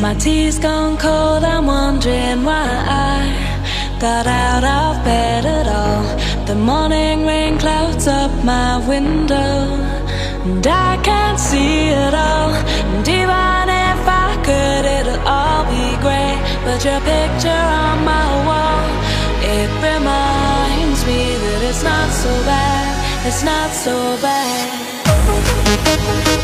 My tea's gone cold, I'm wondering why I got out of bed at all. The morning rain clouds up my window, and I can't see it all. And even if I could, it'll all be grey. But your picture on my wall, it reminds me that it's not so bad, it's not so bad.